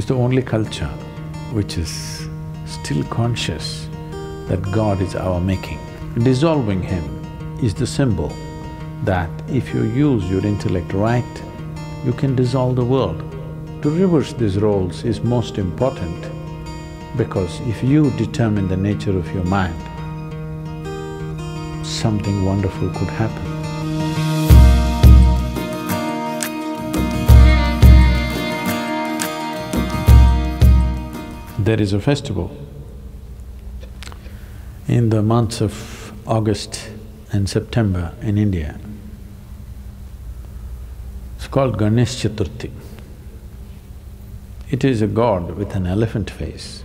It's the only culture which is still conscious that God is our making. Dissolving Him is the symbol that if you use your intellect right, you can dissolve the world. To reverse these roles is most important because if you determine the nature of your mind, something wonderful could happen. There is a festival in the months of August and September in India. It's called Ganesh Chaturthi. It is a god with an elephant face.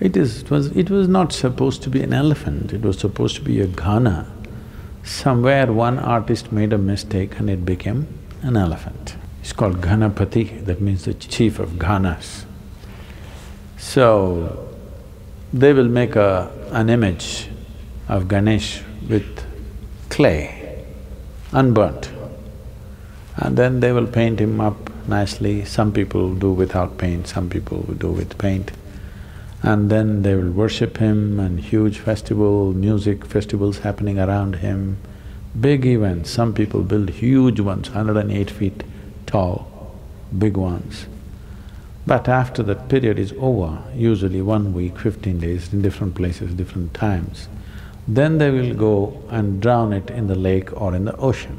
It is… it was… it was not supposed to be an elephant, it was supposed to be a gana. Somewhere one artist made a mistake and it became an elephant. It's called Ganapati, that means the chief of ganas. So, they will make a… an image of Ganesh with clay, unburnt. And then they will paint him up nicely, some people do without paint, some people do with paint. And then they will worship him and huge festival, music festivals happening around him, big events. Some people build huge ones, 108 feet tall, big ones. But after that period is over, usually one week, fifteen days, in different places, different times, then they will go and drown it in the lake or in the ocean,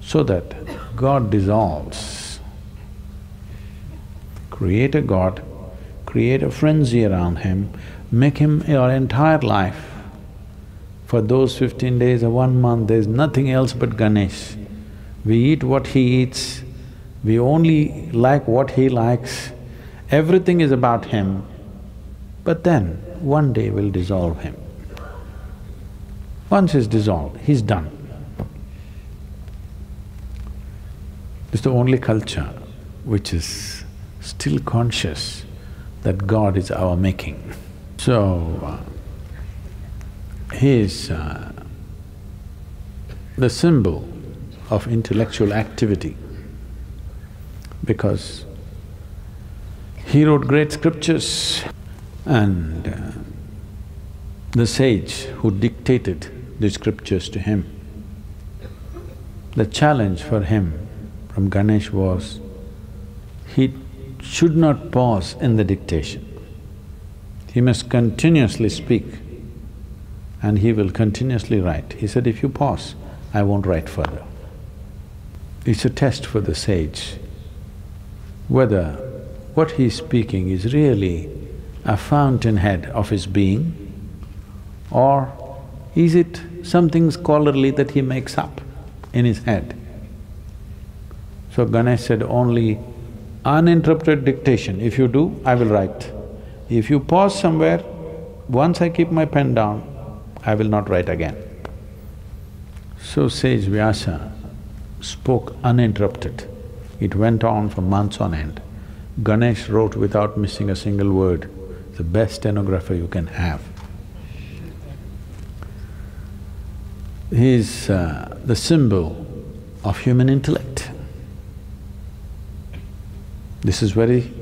so that God dissolves. Create a God create a frenzy around him, make him your entire life. For those fifteen days or one month, there's nothing else but Ganesh. We eat what he eats, we only like what he likes, everything is about him. But then, one day we'll dissolve him. Once he's dissolved, he's done. It's the only culture which is still conscious that God is our making. So, uh, he is uh, the symbol of intellectual activity because he wrote great scriptures and uh, the sage who dictated the scriptures to him, the challenge for him from Ganesh was, he should not pause in the dictation. He must continuously speak and he will continuously write. He said, if you pause, I won't write further. It's a test for the sage whether what he's speaking is really a fountainhead of his being or is it something scholarly that he makes up in his head. So Ganesh said, only uninterrupted dictation, if you do, I will write. If you pause somewhere, once I keep my pen down, I will not write again. So sage Vyasa spoke uninterrupted. It went on for months on end. Ganesh wrote without missing a single word, the best stenographer you can have. He is uh, the symbol of human intellect. This is very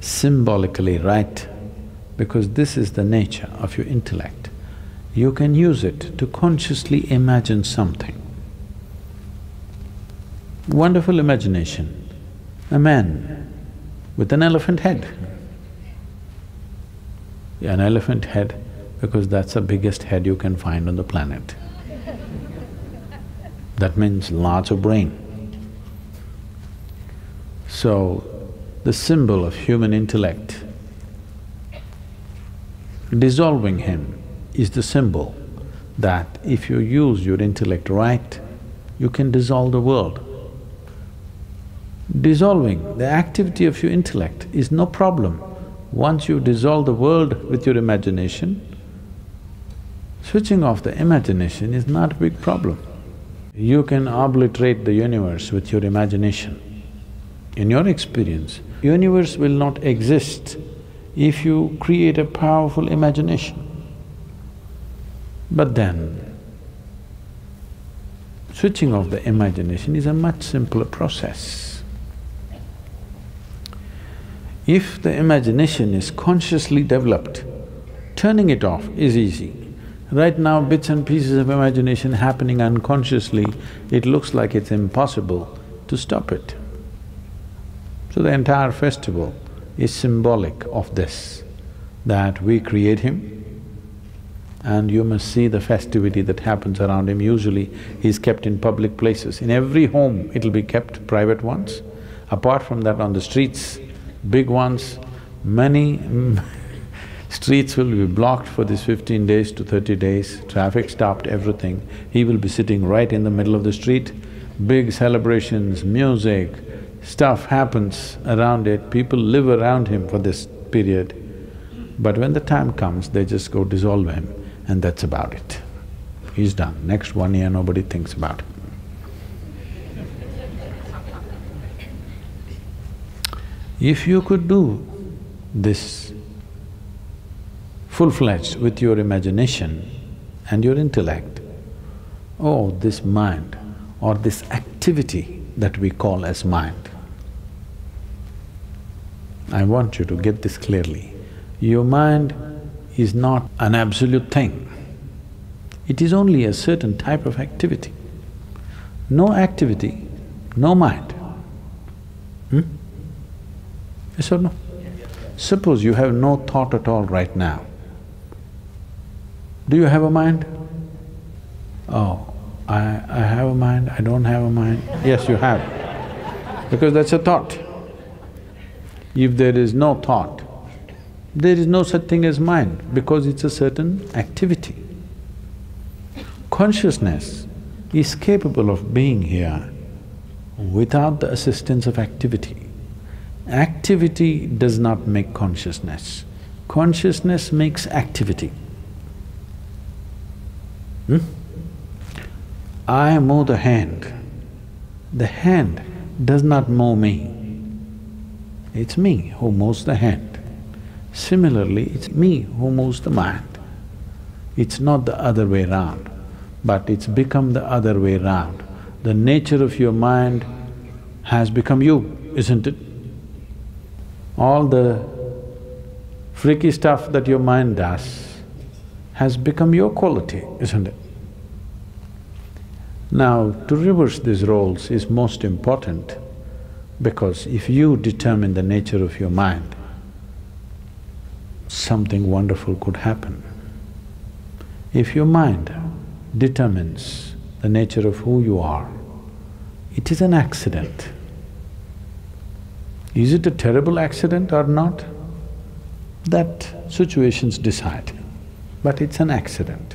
symbolically right because this is the nature of your intellect. You can use it to consciously imagine something. Wonderful imagination, a man with an elephant head. An elephant head because that's the biggest head you can find on the planet. That means lots of brain. So, the symbol of human intellect. Dissolving him is the symbol that if you use your intellect right, you can dissolve the world. Dissolving the activity of your intellect is no problem. Once you dissolve the world with your imagination, switching off the imagination is not a big problem. You can obliterate the universe with your imagination. In your experience, universe will not exist if you create a powerful imagination. But then, switching off the imagination is a much simpler process. If the imagination is consciously developed, turning it off is easy. Right now, bits and pieces of imagination happening unconsciously, it looks like it's impossible to stop it. So the entire festival is symbolic of this, that we create him and you must see the festivity that happens around him. Usually, he's kept in public places. In every home, it'll be kept private ones. Apart from that, on the streets, big ones, many streets will be blocked for this fifteen days to thirty days, traffic stopped, everything. He will be sitting right in the middle of the street, big celebrations, music, stuff happens around it, people live around him for this period. But when the time comes, they just go dissolve him and that's about it. He's done. Next one year, nobody thinks about it. If you could do this full-fledged with your imagination and your intellect, oh, this mind or this activity that we call as mind, I want you to get this clearly. Your mind is not an absolute thing. It is only a certain type of activity. No activity, no mind. Hmm? Yes or no? Suppose you have no thought at all right now. Do you have a mind? Oh, I… I have a mind, I don't have a mind. Yes, you have, because that's a thought. If there is no thought, there is no such thing as mind because it's a certain activity. Consciousness is capable of being here without the assistance of activity. Activity does not make consciousness, consciousness makes activity. Hmm? I move the hand, the hand does not move me. It's me who moves the hand. Similarly, it's me who moves the mind. It's not the other way round, but it's become the other way round. The nature of your mind has become you, isn't it? All the freaky stuff that your mind does has become your quality, isn't it? Now, to reverse these roles is most important because if you determine the nature of your mind, something wonderful could happen. If your mind determines the nature of who you are, it is an accident. Is it a terrible accident or not? That situations decide, but it's an accident.